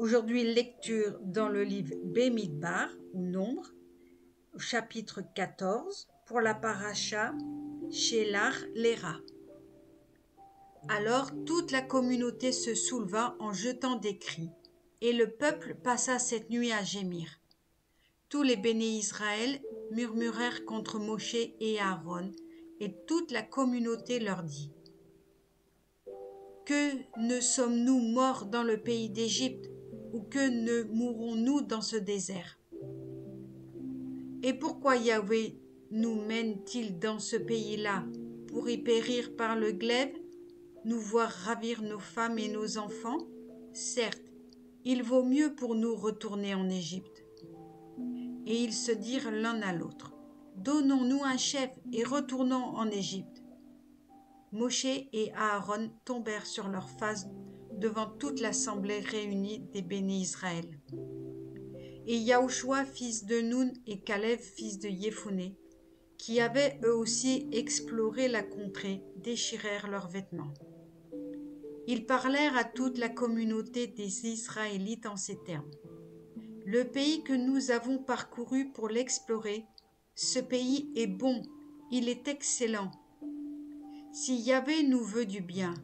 Aujourd'hui, lecture dans le livre Bémidbar, ou Nombre, chapitre 14, pour la paracha Shelar Lera. Alors toute la communauté se souleva en jetant des cris, et le peuple passa cette nuit à gémir. Tous les bénis Israël murmurèrent contre Moshe et Aaron, et toute la communauté leur dit Que ne sommes-nous morts dans le pays d'Égypte que ne mourrons-nous dans ce désert? Et pourquoi Yahweh nous mène-t-il dans ce pays-là? Pour y périr par le glaive, nous voir ravir nos femmes et nos enfants? Certes, il vaut mieux pour nous retourner en Égypte. Et ils se dirent l'un à l'autre, Donnons-nous un chef et retournons en Égypte. Moshe et Aaron tombèrent sur leur face devant toute l'assemblée réunie des bénis Israël. Et Yahushua, fils de Nun, et Caleb, fils de Yéphoné, qui avaient eux aussi exploré la contrée, déchirèrent leurs vêtements. Ils parlèrent à toute la communauté des Israélites en ces termes. Le pays que nous avons parcouru pour l'explorer, ce pays est bon, il est excellent. Si Yahvé nous veut du bien,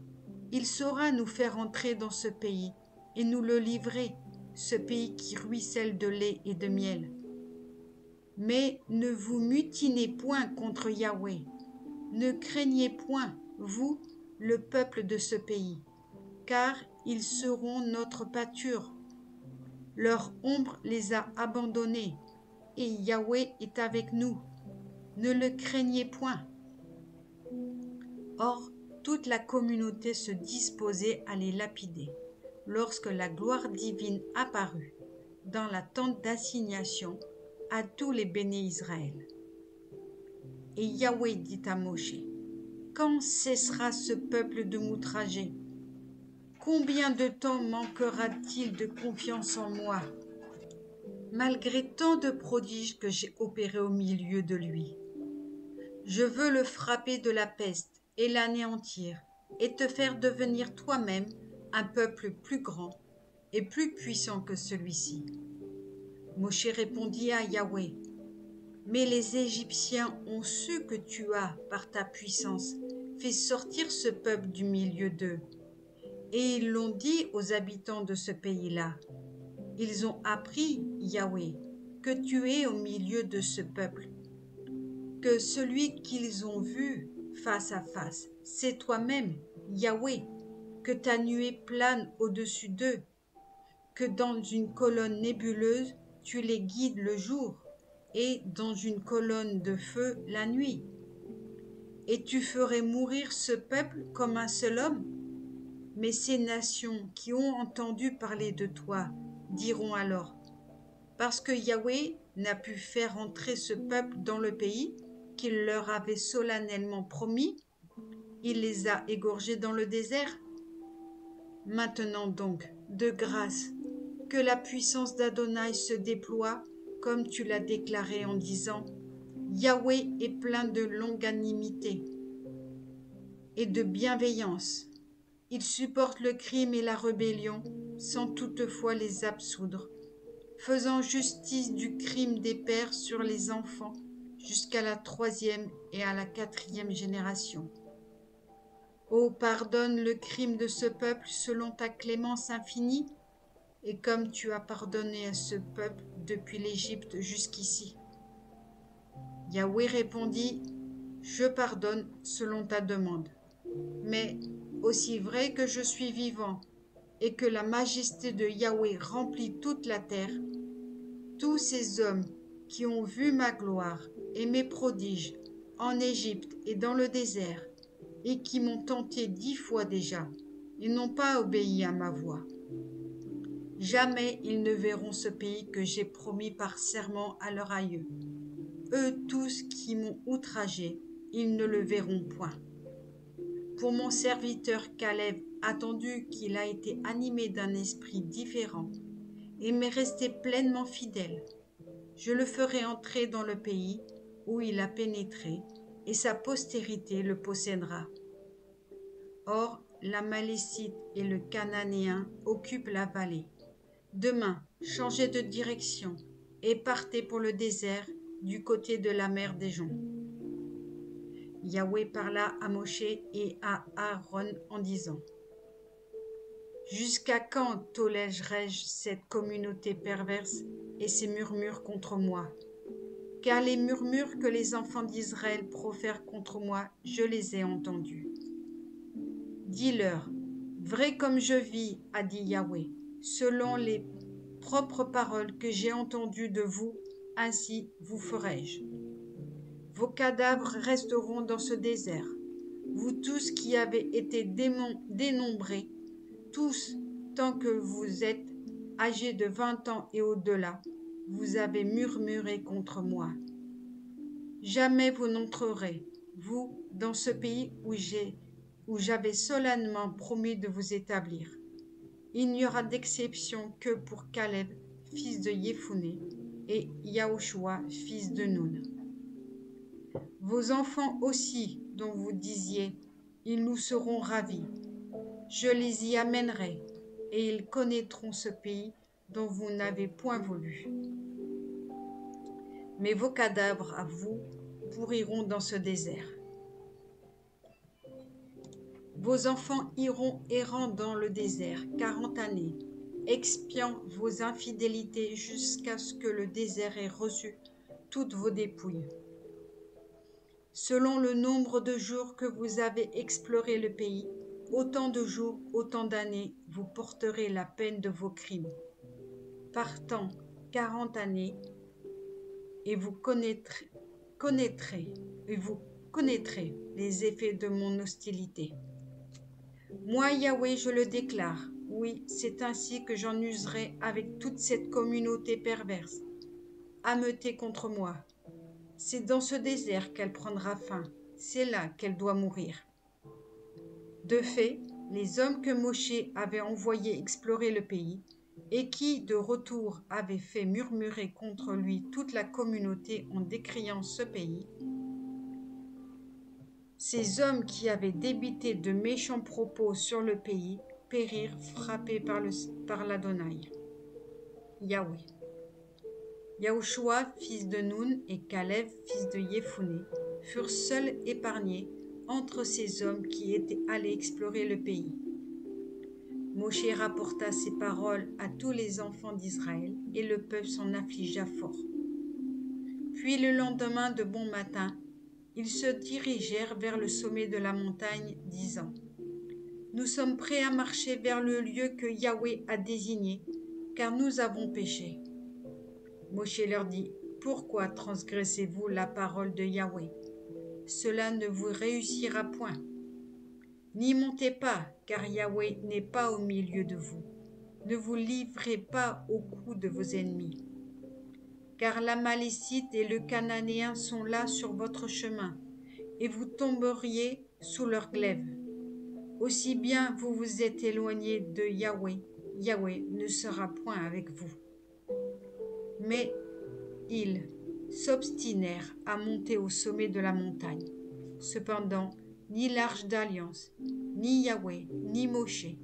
il saura nous faire entrer dans ce pays et nous le livrer, ce pays qui ruisselle de lait et de miel. Mais ne vous mutinez point contre Yahweh, ne craignez point, vous, le peuple de ce pays, car ils seront notre pâture. Leur ombre les a abandonnés, et Yahweh est avec nous. Ne le craignez point. Or, toute la communauté se disposait à les lapider. Lorsque la gloire divine apparut dans la tente d'assignation à tous les bénis Israël. Et Yahweh dit à Moshe, Quand cessera ce peuple de m'outrager? Combien de temps manquera-t-il de confiance en moi? Malgré tant de prodiges que j'ai opérés au milieu de lui, je veux le frapper de la peste et l'anéantir, et te faire devenir toi-même un peuple plus grand et plus puissant que celui-ci. Moshe répondit à Yahweh, Mais les Égyptiens ont su que tu as, par ta puissance, fait sortir ce peuple du milieu d'eux. Et ils l'ont dit aux habitants de ce pays-là. Ils ont appris, Yahweh, que tu es au milieu de ce peuple, que celui qu'ils ont vu face à face. C'est toi-même, Yahweh, que ta nuée plane au-dessus d'eux, que dans une colonne nébuleuse tu les guides le jour et dans une colonne de feu la nuit. Et tu ferais mourir ce peuple comme un seul homme Mais ces nations qui ont entendu parler de toi diront alors, parce que Yahweh n'a pu faire entrer ce peuple dans le pays, qu'il leur avait solennellement promis, il les a égorgés dans le désert. Maintenant donc, de grâce, que la puissance d'Adonai se déploie comme tu l'as déclaré en disant Yahweh est plein de longanimité et de bienveillance. Il supporte le crime et la rébellion sans toutefois les absoudre, faisant justice du crime des pères sur les enfants jusqu'à la troisième et à la quatrième génération. Ô pardonne le crime de ce peuple selon ta clémence infinie, et comme tu as pardonné à ce peuple depuis l'Égypte jusqu'ici. Yahweh répondit, Je pardonne selon ta demande. Mais aussi vrai que je suis vivant et que la majesté de Yahweh remplit toute la terre, tous ces hommes qui ont vu ma gloire et mes prodiges en Égypte et dans le désert, et qui m'ont tenté dix fois déjà, ils n'ont pas obéi à ma voix. Jamais ils ne verront ce pays que j'ai promis par serment à leur aïeux. Eux tous qui m'ont outragé, ils ne le verront point. Pour mon serviteur Caleb, attendu qu'il a été animé d'un esprit différent, et m'est resté pleinement fidèle, je le ferai entrer dans le pays où il a pénétré, et sa postérité le possédera. Or, l'Amalécite et le Cananéen occupent la vallée. Demain, changez de direction et partez pour le désert du côté de la mer des joncs. Yahweh parla à Moshe et à Aaron en disant Jusqu'à quand tolérerai-je cette communauté perverse et ces murmures contre moi? Car les murmures que les enfants d'Israël profèrent contre moi, je les ai entendus. Dis-leur, vrai comme je vis, a dit Yahweh, selon les propres paroles que j'ai entendues de vous, ainsi vous ferai-je. Vos cadavres resteront dans ce désert, vous tous qui avez été dénombrés tous, tant que vous êtes âgés de vingt ans et au-delà, vous avez murmuré contre moi. Jamais vous n'entrerez, vous, dans ce pays où j'ai où j'avais solennellement promis de vous établir. Il n'y aura d'exception que pour Caleb, fils de Yéphoné, et Yahushua, fils de Nun. Vos enfants aussi, dont vous disiez, ils nous seront ravis, je les y amènerai, et ils connaîtront ce pays dont vous n'avez point voulu. Mais vos cadavres à vous pourriront dans ce désert. Vos enfants iront errant dans le désert quarante années, expiant vos infidélités jusqu'à ce que le désert ait reçu toutes vos dépouilles. Selon le nombre de jours que vous avez exploré le pays, Autant de jours, autant d'années, vous porterez la peine de vos crimes. Partant quarante années, et vous connaîtrez, et vous connaîtrez les effets de mon hostilité. Moi, Yahweh, je le déclare. Oui, c'est ainsi que j'en userai avec toute cette communauté perverse, ameutée contre moi. C'est dans ce désert qu'elle prendra fin. C'est là qu'elle doit mourir. De fait, les hommes que Moshe avait envoyés explorer le pays, et qui, de retour, avaient fait murmurer contre lui toute la communauté en décriant ce pays, ces hommes qui avaient débité de méchants propos sur le pays périrent frappés par, le, par. Yahweh. Yahushua, fils de Nun, et Caleb, fils de Yéphoné, furent seuls épargnés entre ces hommes qui étaient allés explorer le pays. Moshe rapporta ces paroles à tous les enfants d'Israël et le peuple s'en affligea fort. Puis le lendemain de bon matin, ils se dirigèrent vers le sommet de la montagne, disant Nous sommes prêts à marcher vers le lieu que Yahweh a désigné, car nous avons péché. Moshe leur dit Pourquoi transgressez-vous la parole de Yahweh? Cela ne vous réussira point. N'y montez pas, car Yahweh n'est pas au milieu de vous. Ne vous livrez pas au cou de vos ennemis. Car la Malécite et le Cananéen sont là sur votre chemin, et vous tomberiez sous leur glaive. Aussi bien vous vous êtes éloigné de Yahweh, Yahweh ne sera point avec vous. Mais il, s'obstinèrent à monter au sommet de la montagne. Cependant, ni l'arche d'alliance, ni Yahweh, ni Moshe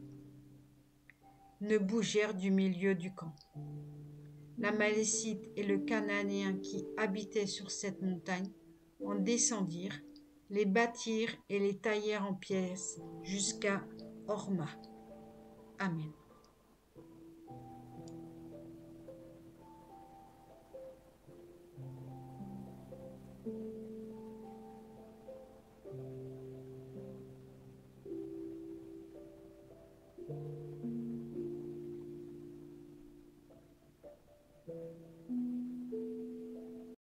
ne bougèrent du milieu du camp. La Malécite et le Cananéen qui habitaient sur cette montagne en descendirent, les bâtirent et les taillèrent en pièces jusqu'à Orma. Amen.